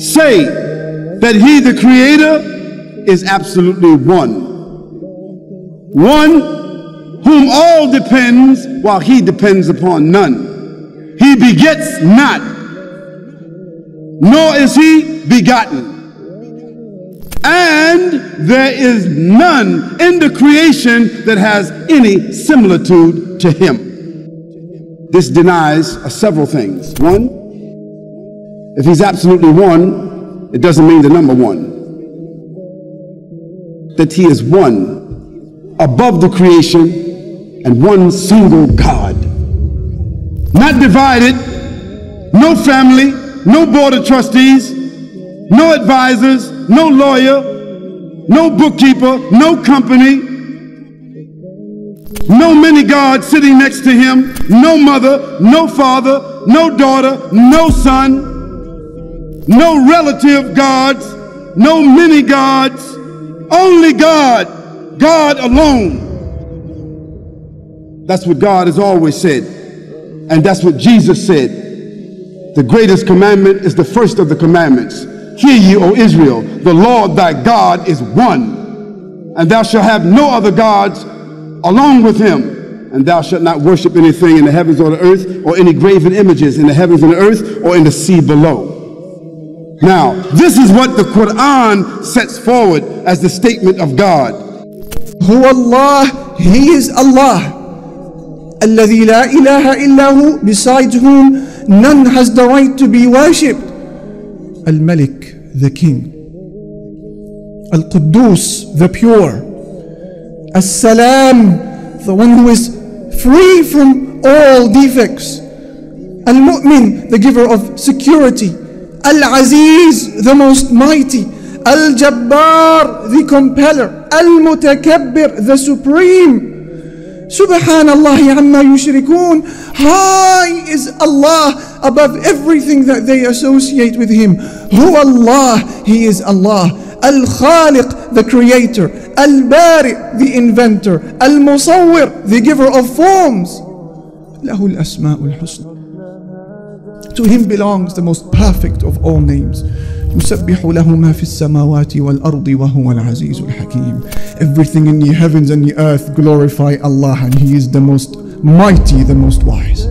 say that he, the creator, is absolutely one. One whom all depends while he depends upon none. He begets not, nor is he begotten. And there is none in the creation that has any similitude to him. This denies several things. One, if he's absolutely one, it doesn't mean the number one. That he is one above the creation and one single God. Not divided, no family, no board of trustees, no advisors, no lawyer, no bookkeeper, no company, no many gods sitting next to him, no mother, no father, no daughter, no son, no relative gods, no many gods, only God, God alone. That's what God has always said. And that's what Jesus said. The greatest commandment is the first of the commandments. Hear ye, O Israel, the Lord thy God is one, and thou shalt have no other gods along with him. And thou shalt not worship anything in the heavens or the earth, or any graven images in the heavens and the earth, or in the sea below. Now, this is what the Quran sets forward as the statement of God. هو Allah, He is Allah. الذي لا إله إلا هو, beside whom none has the right to be worshipped. Al-Malik, the King. Al-Quddus, the pure. As-Salam, the one who is free from all defects. Al-Mu'min, the giver of security. Al-Aziz, the most mighty. Al-Jabbar, the compeller. Al-Mutakabbir, the supreme. Subhanallah amma yushrikun. High is Allah above everything that they associate with Him. Who Allah, He is Allah. Al-Khaliq, the creator. Al-Bari, the inventor. Al-Musawwir, the giver of forms. له الأسماء الحسنى. To him belongs the most perfect of all names. يسبح له ما في السماوات والأرض وهو العزيز الحكيم. Everything in the heavens and the earth glorify Allah and He is the most mighty, the most wise.